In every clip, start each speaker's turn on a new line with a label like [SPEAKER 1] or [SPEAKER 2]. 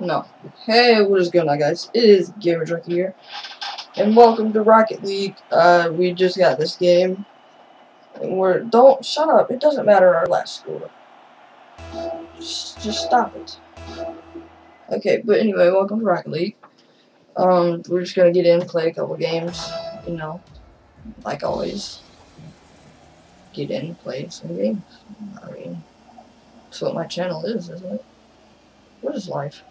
[SPEAKER 1] No. Hey, what is going on, guys? It is GamerJunkee here, and welcome to Rocket League. Uh, we just got this game, and we're don't shut up. It doesn't matter our last score. Just, just stop it. Okay, but anyway, welcome to Rocket League. Um, we're just gonna get in, play a couple games, you know, like always. Get in, play some games. I mean, that's what my channel is, isn't it? What is life?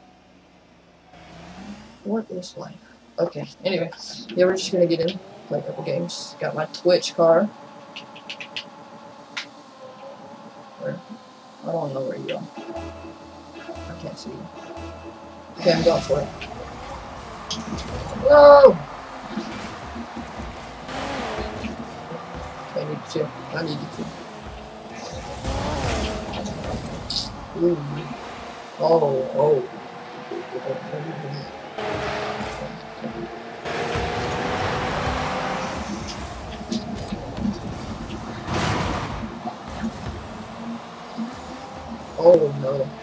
[SPEAKER 1] What is life? Okay, anyway, yeah, we're just gonna get in, play a couple games. Got my Twitch car. Where? I don't know where you are. I can't see you. Okay, I'm going for it. No! I need to. I need to. Ooh. Oh, oh, oh. Oh no.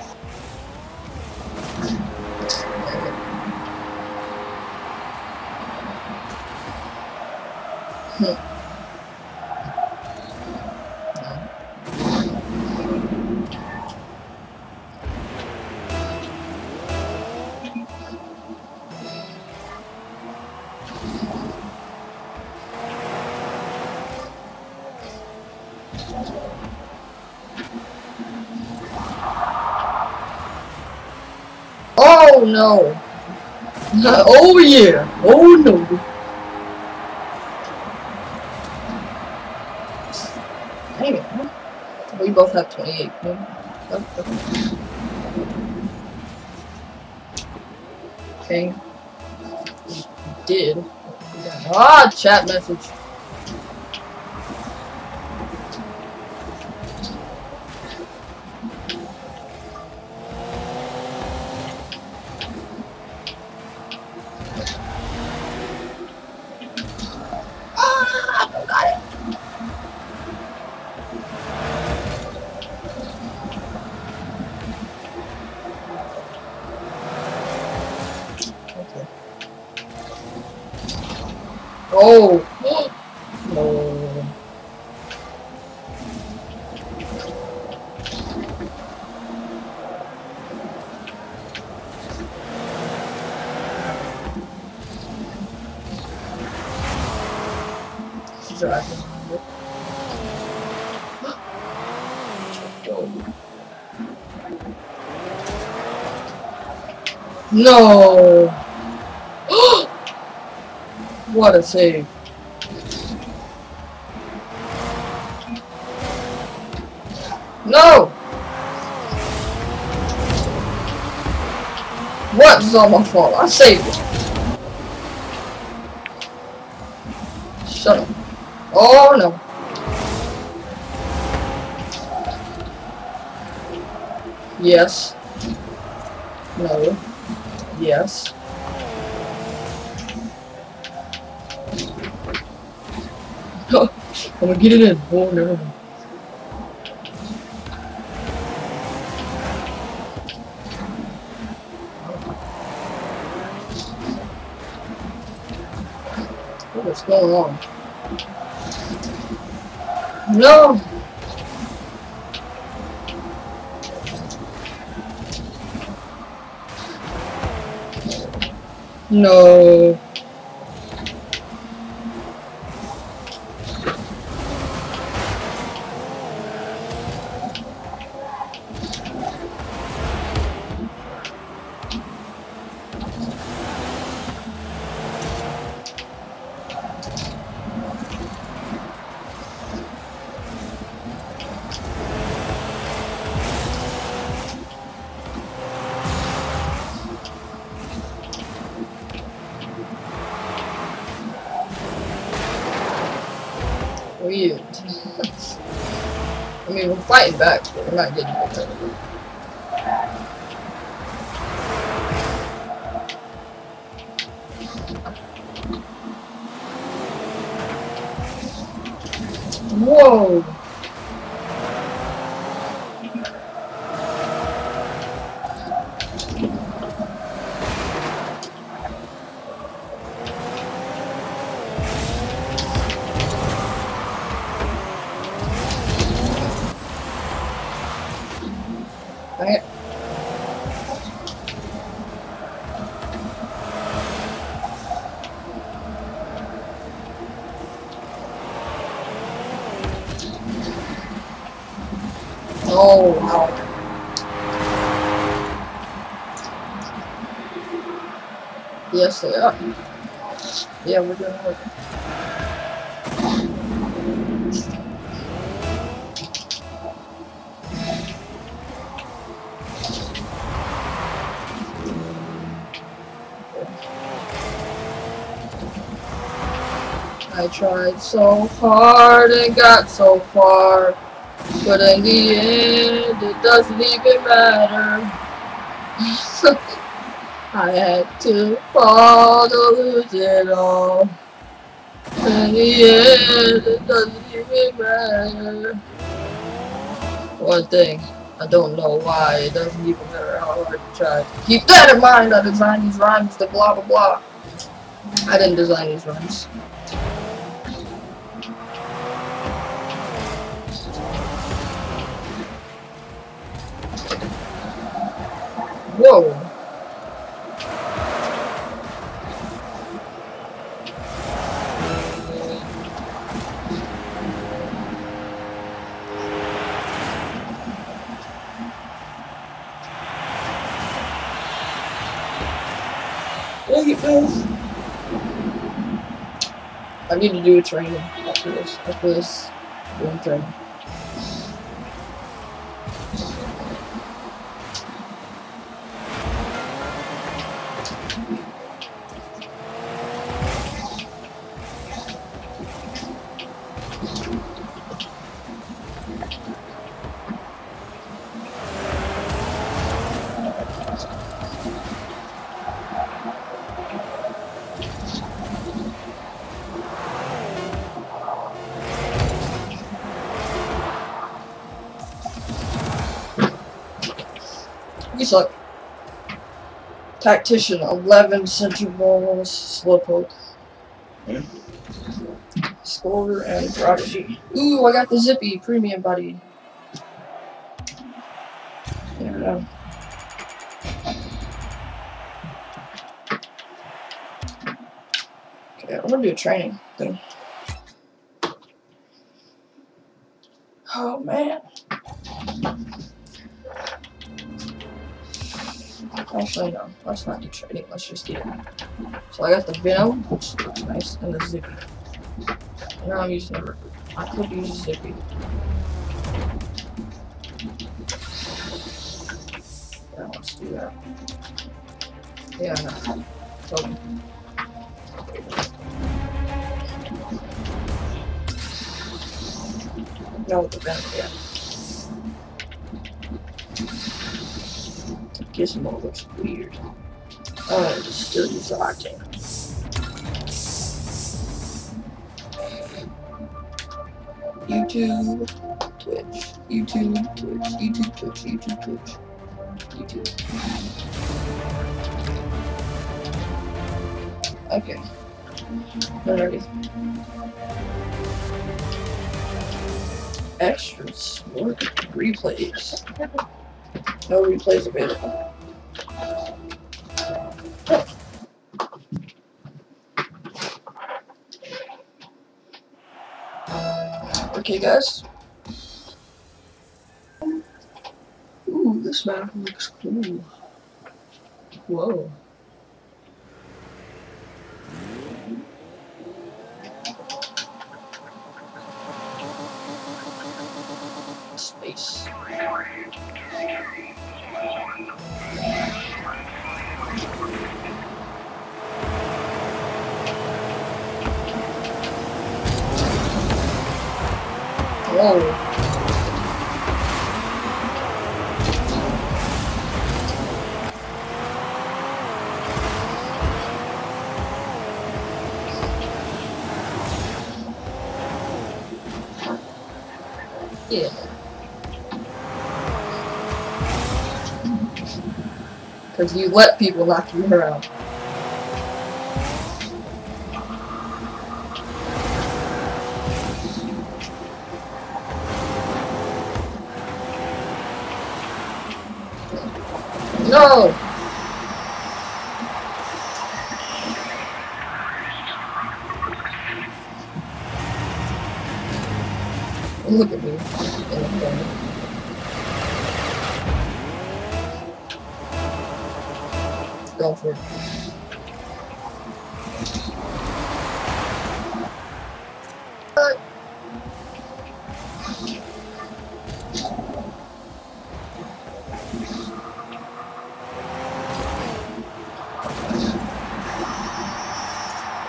[SPEAKER 1] Oh no! oh yeah! Oh no! Dang it. We both have 28. Oh, okay. Did. Ah, chat message. Oh! No. What a save. No! What is all my fault? I saved it. Shut up. Oh no. Yes. No. Yes. I'm gonna get it in. Oh no. What's going on? No! No. Fighting back, but we're not getting competitive. Whoa! Oh, wow. Yes, they are. Yeah, we're doing work. I tried so hard and got so far, but in the end, it doesn't even matter. I had to fall to lose it all. In the end, it doesn't even matter. One thing, I don't know why, it doesn't even matter how hard you try. Keep that in mind, I designed these rhymes to blah blah blah. I didn't design these rhymes. Whoa. I need to do a training after this. After this, doing training. You suck. Tactician, 11 center balls, slowpoke. Scorer and prodigy. Ooh, I got the zippy premium buddy. Never know. Okay, I'm gonna do a training thing. Oh man. Actually, no. Let's not do trading. Let's just get. So I got the Venom, which looks nice, and the Zippy. Now I'm using the I could use Zippy. Yeah, let's do that. Yeah, no. No, the Venom, yeah. Gizmo looks weird. Oh, it's still use Octane. YouTube, Twitch, YouTube, Twitch, YouTube, Twitch, YouTube, Twitch, YouTube. Okay. Alrighty. Extras. Work replays. No replays available. Okay, guys. Ooh, this map looks cool. Whoa. Whoa. Yeah. Because you let people knock you around. No!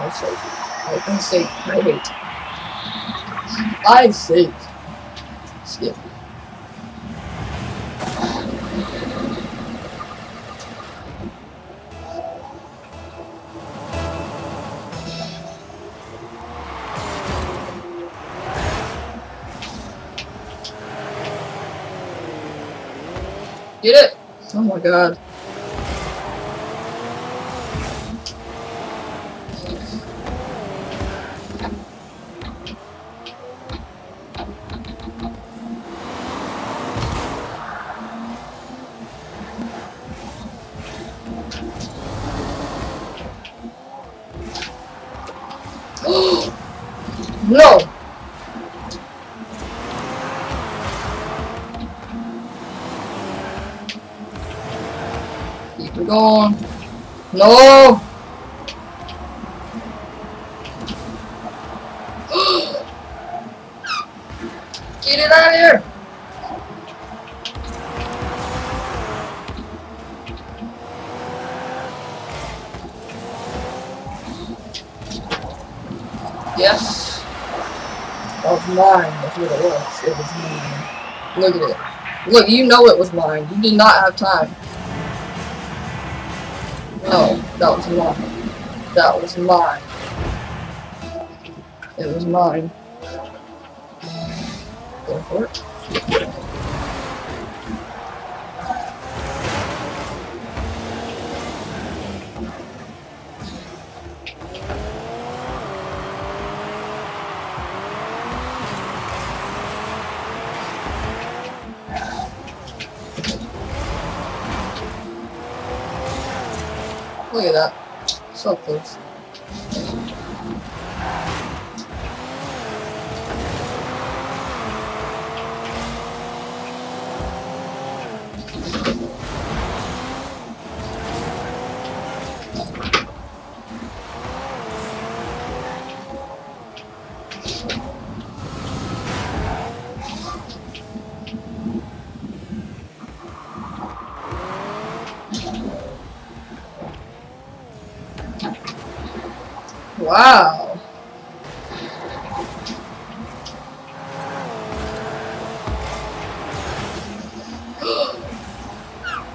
[SPEAKER 1] I say, I can say great. I say, skip. Get it! Oh my god. Get it out of here! Yes. That was mine. That's what it was. It was mine. Look at it. Look, you know it was mine. You did not have time. No, that was mine. That was mine. It was mine. For it. Look at that. So close.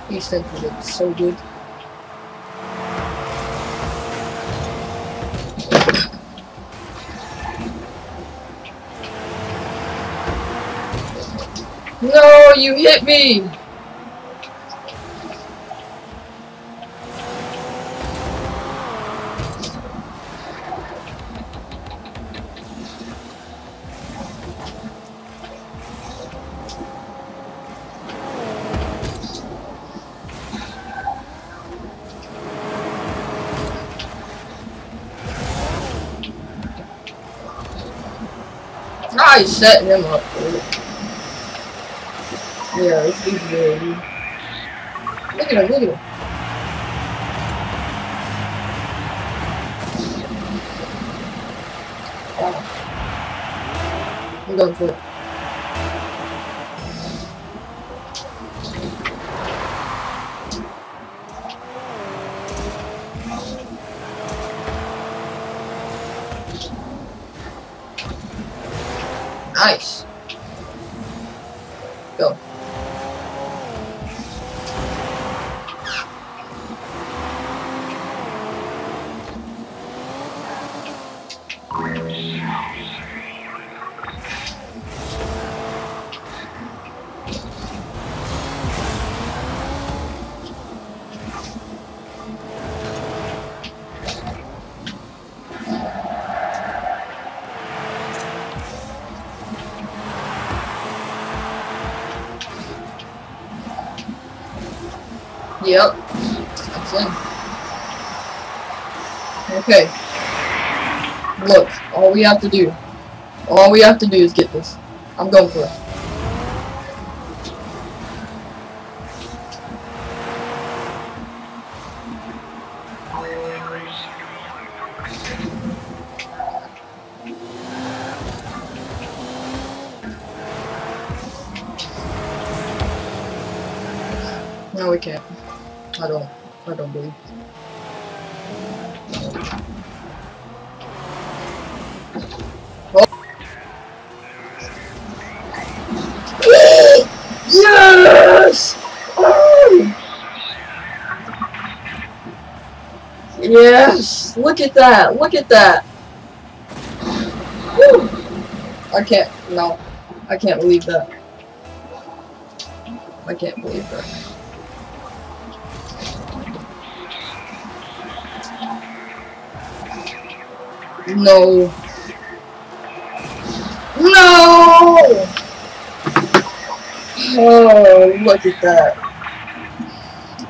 [SPEAKER 1] These things look so good. No, you hit me! He's setting him up. dude. Yeah, this is good. Look at him, look at him. Wow. I'm going for it. Nice. Yep. That's. Okay. Look, all we have to do, all we have to do is get this. I'm going for it. No, we can't. I don't. I don't believe. Yes! Oh! Yes! Look at that! Look at that! Woo! I can't. No. I can't believe that. I can't believe that. No. No! Oh, look at that.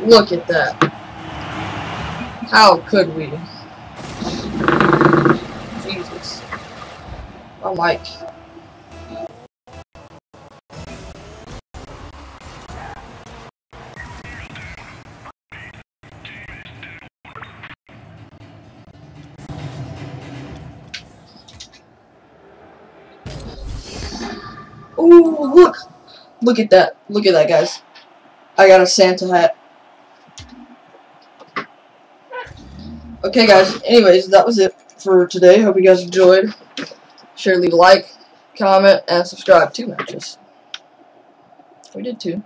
[SPEAKER 1] Look at that. How could we? Jesus. Oh, Mike. Ooh, look! Look at that. Look at that, guys. I got a Santa hat. Okay, guys. Anyways, that was it for today. Hope you guys enjoyed. Sure, leave a like, comment, and subscribe. Two matches. We did two.